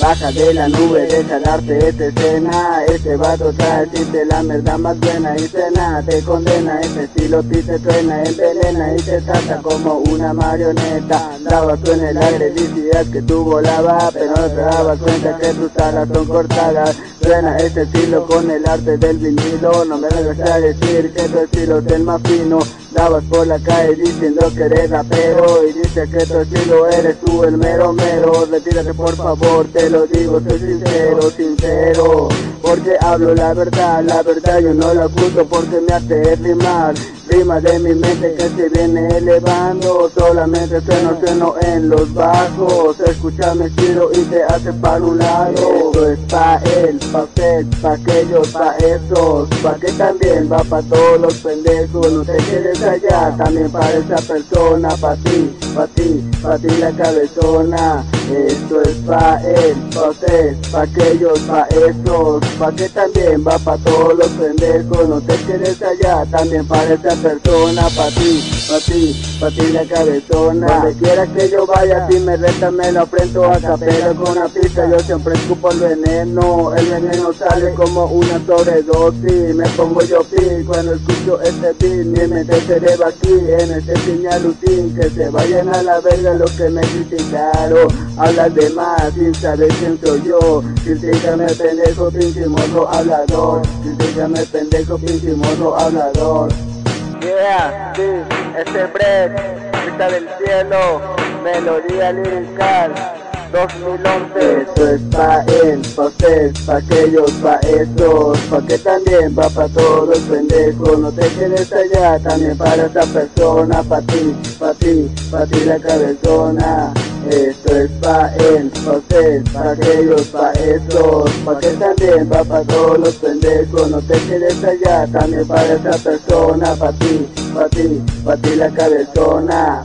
Baja de la nube, deja darte esta escena. Este vato trae te la merda más buena Y cena, te condena, este estilo ti te truena Envenena y te trata como una marioneta. Daba tú en el aire, que tú volabas Pero no te dabas cuenta que tus alas son cortadas. Suena este estilo con el arte del vinilo. No me vengas a decir que tu estilo es el más fino Dabas por la calle diciendo que eres rapero Y dice que estilo eres tú el mero mero. Retírate por favor, te lo digo, soy sincero, sincero Porque hablo la verdad, la verdad yo no la acuso porque me hace rimar. Rima de mi mente que se viene elevando Solamente sueno, sueno en los bajos. Escucha mi estilo y te hace para un lado. Esto es pa' él, pa' usted, pa' aquellos, pa' esos Pa' que también va pa' todos los pendejos. No te quedes allá, también para esa persona Pa' ti, pa' ti, pa' ti la cabezona Esto es pa' él, pa' usted, pa' aquellos, pa' esos Pa' que también va pa' todos los pendejos. No te quedes allá, también para esa persona, pa' ti, pa' ti, pa' ti la cabezona. Donde quiera que yo vaya, si me reta me lo aprendo a capela. Con una pista, yo siempre escupo el veneno, el veneno sale como una sobredosis, me pongo yo pi cuando escucho este beat, mi mente se eleva aquí en este señalutín, que se vayan a la verga los que me criticaron, hablas de más sin saber quién soy yo, critícame pendejo, pinche morro hablador, critícame pendejo, pinche morro hablador. Yeah, este break, vista del cielo, melodía lirical, 2011. Esto es pa' él, pa' usted, pa' aquellos, pa' estos, pa' que también va pa' todos pendejos. No te quedes allá, también para esa persona, pa' ti, pa' ti, pa' ti la cabezona. Esto es pa' él, pa' usted, pa' aquellos, pa' estos, pa' que también va pa' todos los pendejos. No te quedes allá, también para esa persona, pa' ti, pa' ti, pa' ti la cabezona.